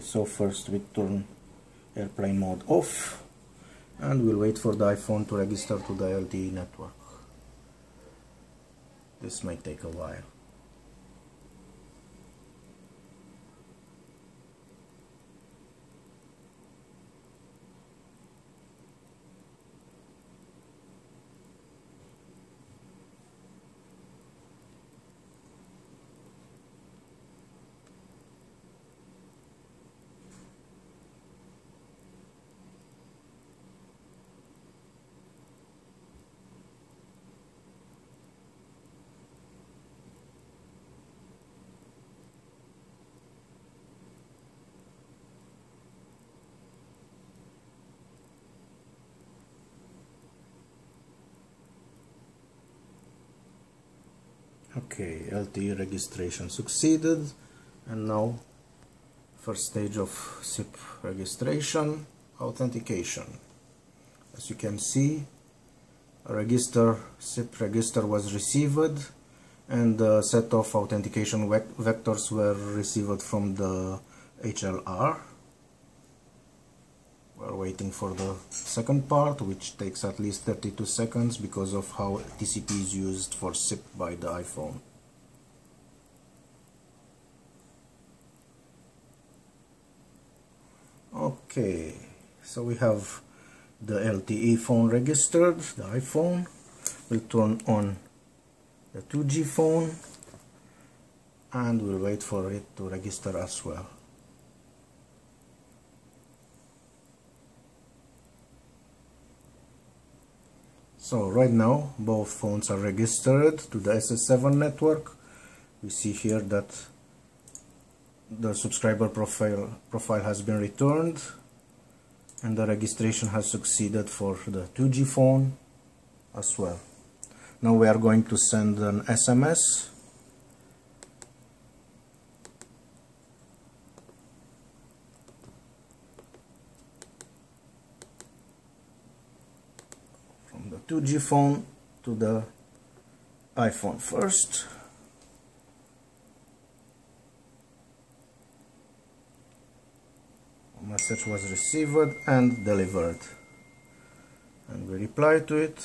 so first we turn airplane mode off and we'll wait for the iPhone to register to the LTE network. This might take a while okay LTE registration succeeded. And now first stage of SIP registration authentication. As you can see a register SIP register was received and a set of authentication vectors were received from the HLR waiting for the second part which takes at least 32 seconds because of how TCP is used for SIP by the iPhone. Okay, so we have the LTE phone registered, the iPhone. We'll turn on the 2G phone and we'll wait for it to register as well. So right now both phones are registered to the SS7 network. We see here that the subscriber profile profile has been returned and the registration has succeeded for the 2G phone as well. Now we are going to send an SMS the 2G phone to the iPhone first. Message was received and delivered. And we reply to it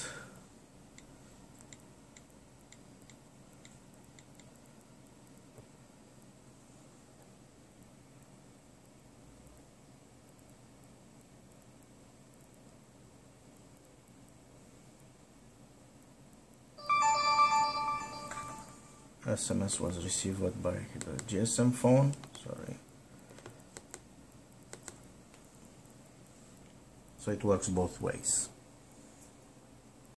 SMS was received by the GSM phone. Sorry. So it works both ways